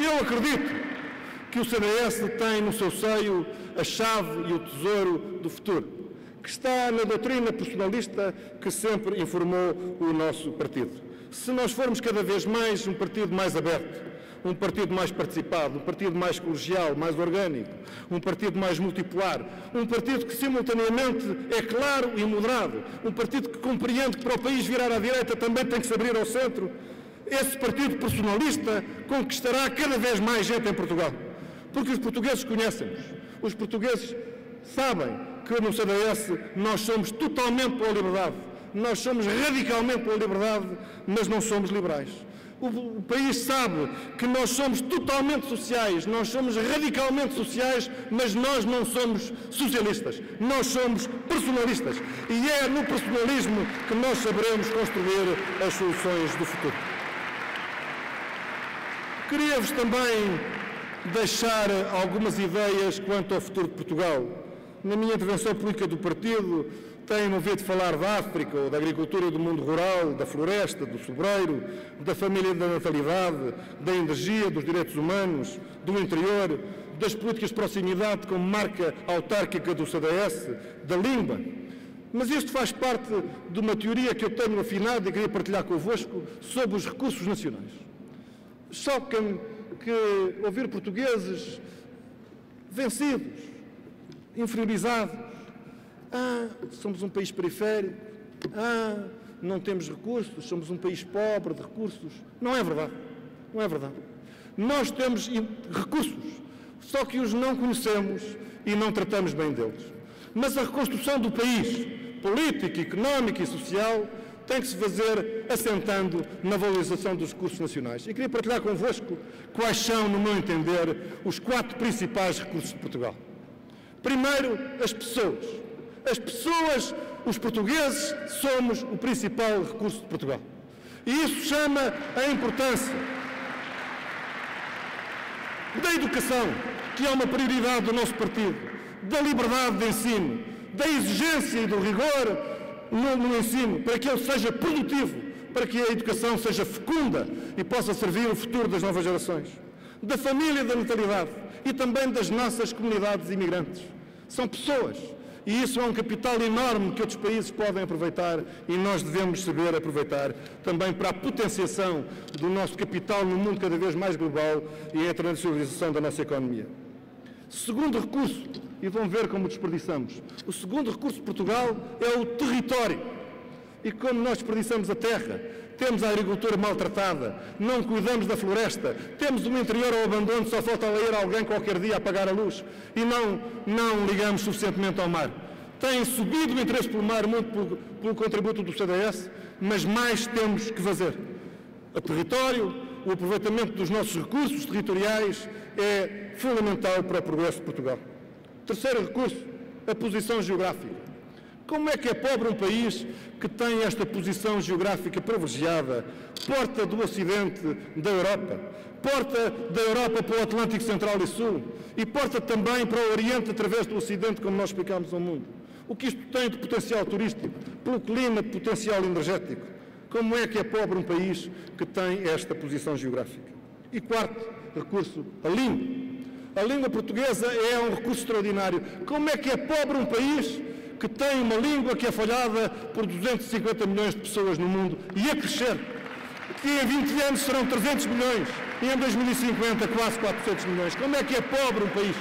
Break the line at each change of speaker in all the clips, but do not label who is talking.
Eu acredito que o CDS tem no seu seio a chave e o tesouro do futuro, que está na doutrina personalista que sempre informou o nosso partido. Se nós formos cada vez mais um partido mais aberto, um partido mais participado, um partido mais colegial, mais orgânico, um partido mais multipolar, um partido que simultaneamente é claro e moderado, um partido que compreende que para o país virar à direita também tem que se abrir ao centro. Esse partido personalista conquistará cada vez mais gente em Portugal. Porque os portugueses conhecem-nos. Os portugueses sabem que no CDS nós somos totalmente pela liberdade. Nós somos radicalmente pela liberdade, mas não somos liberais. O, país sabe que nós somos totalmente sociais, nós somos radicalmente sociais, mas nós não somos socialistas, nós somos personalistas. E é no personalismo que nós saberemos construir as soluções do futuro. Queria-vos também deixar algumas ideias quanto ao futuro de Portugal. Na minha intervenção política do partido, tenho ouvido falar da África, da agricultura do mundo rural, da floresta, do sobreiro, da família da natalidade, da energia, dos direitos humanos, do interior, das políticas de proximidade como marca autárquica do CDS, da língua. Mas isto faz parte de uma teoria que eu tenho afinado e queria partilhar convosco sobre os recursos nacionais. Choca-me que ouvir portugueses vencidos, inferiorizados, ah, somos um país periférico. Ah, não temos recursos, somos um país pobre de recursos. Não é verdade. Não é verdade. Nós temos recursos, só que os não conhecemos e não tratamos bem deles. Mas a reconstrução do país, política, económica e social, tem que se fazer assentando na valorização dos recursos nacionais. E queria partilhar convosco quais são, no meu entender, os quatro principais recursos de Portugal. Primeiro, as pessoas. As pessoas, os portugueses, somos o principal recurso de Portugal. E isso chama a importância da educação, que é uma prioridade do nosso partido, da liberdade de ensino, da exigência e do rigor no, no ensino, para que ele seja produtivo, para que a educação seja fecunda e possa servir o futuro das novas gerações, da família e da natalidade e também das nossas comunidades imigrantes. São pessoas e isso é um capital enorme que outros países podem aproveitar e nós devemos saber aproveitar também para a potenciação do nosso capital no mundo cada vez mais global e a internacionalização da nossa economia. Segundo recurso, e vão ver como desperdiçamos, o segundo recurso de Portugal é o território. E como nós desperdiçamos a terra, temos a agricultura maltratada, não cuidamos da floresta, temos o interior ao abandono, só falta ler alguém qualquer dia a apagar a luz e não, não ligamos suficientemente ao mar. Tem subido o interesse pelo mar muito pelo, pelo contributo do CDS, mas mais temos que fazer. O território, o aproveitamento dos nossos recursos territoriais é fundamental para o progresso de Portugal. Terceiro recurso, a posição geográfica. Como é que é pobre um país que tem esta posição geográfica privilegiada, porta do Ocidente da Europa, porta da Europa para o Atlântico Central e Sul e porta também para o Oriente através do Ocidente, como nós explicámos ao mundo? O que isto tem de potencial turístico, pelo clima de potencial energético? Como é que é pobre um país que tem esta posição geográfica? E quarto recurso, a língua. A língua portuguesa é um recurso extraordinário. Como é que é pobre um país que tem uma língua que é falhada por 250 milhões de pessoas no mundo e a crescer, que em 20 anos serão 300 milhões e em 2050 quase 400 milhões. Como é que é pobre um país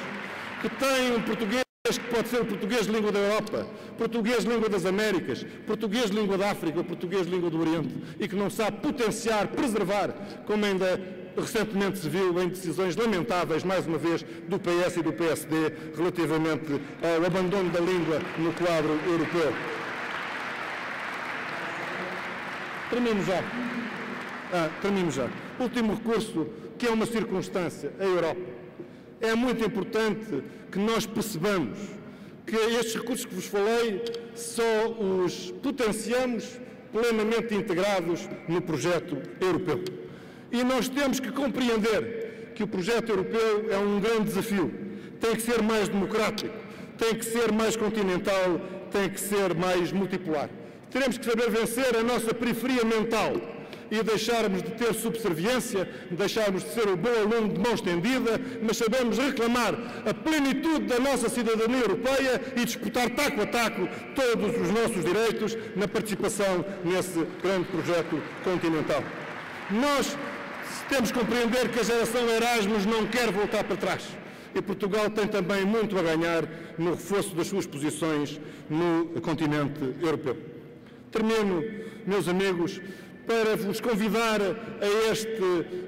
que tem um português que pode ser o português língua da Europa, português língua das Américas, português língua da África, português língua do Oriente e que não sabe potenciar, preservar, como ainda recentemente se viu em decisões lamentáveis, mais uma vez, do PS e do PSD relativamente ao abandono da língua no quadro europeu. Termino já. Ah, termino já. Último recurso, que é uma circunstância, a Europa. É muito importante que nós percebamos que estes recursos que vos falei só os potenciamos plenamente integrados no projeto europeu. E nós temos que compreender que o projeto europeu é um grande desafio. Tem que ser mais democrático, tem que ser mais continental, tem que ser mais multipolar. Teremos que saber vencer a nossa periferia mental, e deixarmos de ter subserviência, deixarmos de ser o bom aluno de mão estendida, mas sabemos reclamar a plenitude da nossa cidadania europeia e disputar taco a taco todos os nossos direitos na participação nesse grande projeto continental. Nós temos que compreender que a geração Erasmus não quer voltar para trás. E Portugal tem também muito a ganhar no reforço das suas posições no continente europeu. Termino, meus amigos, para vos convidar a este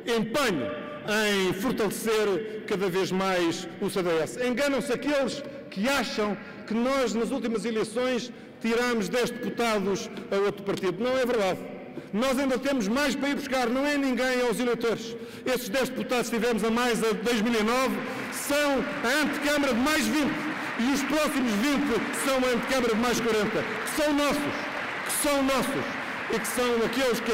empenho em fortalecer cada vez mais o CDS. Enganam-se aqueles que acham que nós, nas últimas eleições, tiramos 10 deputados a outro partido. Não é verdade. Nós ainda temos mais para ir buscar, não é ninguém aos eleitores. Esses 10 deputados que tivemos a mais a 2009 são a antecâmara de mais 20 e os próximos 20 são a antecâmara de mais 40, que são nossos, que são nossos e que são aqueles que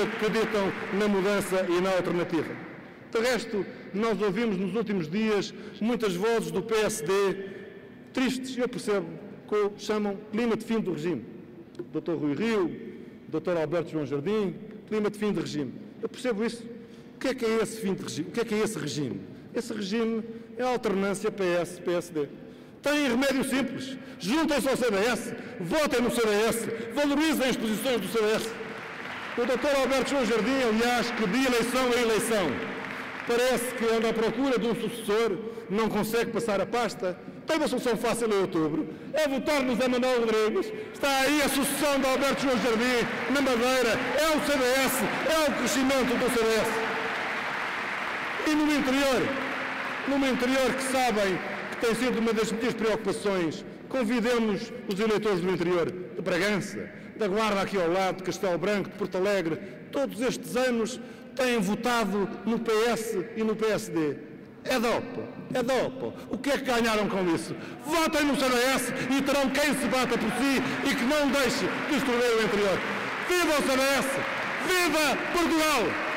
acreditam na mudança e na alternativa. De resto, nós ouvimos nos últimos dias muitas vozes do PSD tristes, eu percebo, que chamam clima de fim do regime. Dr. Rui Rio, Dr. Alberto João Jardim, clima de fim de regime. Eu percebo isso. O que é que é esse fim de regime? O que é que é esse regime? Esse regime é a alternância PS-PSD. Tem remédio simples. Juntem-se ao CDS, votem no CDS, valorizem as posições do CDS. O Dr. Alberto João Jardim, aliás, que de eleição a eleição parece que anda à procura de um sucessor, não consegue passar a pasta, tem uma solução fácil em outubro. É votar no Zé Manuel Rodrigues. Está aí a sucessão de Alberto João Jardim na Madeira. É o CDS. É o crescimento do CDS. E no interior, no interior que sabem que tem sido uma das minhas preocupações, convidemos os eleitores do interior, de Bragança, da Guarda aqui ao lado, de Castelo Branco, de Porto Alegre, todos estes anos têm votado no PS e no PSD. É dopo, é dopo. O que é que ganharam com isso? Votem no CDS e terão quem se bata por si e que não deixe destruir o interior. Viva o CDS! Viva Portugal!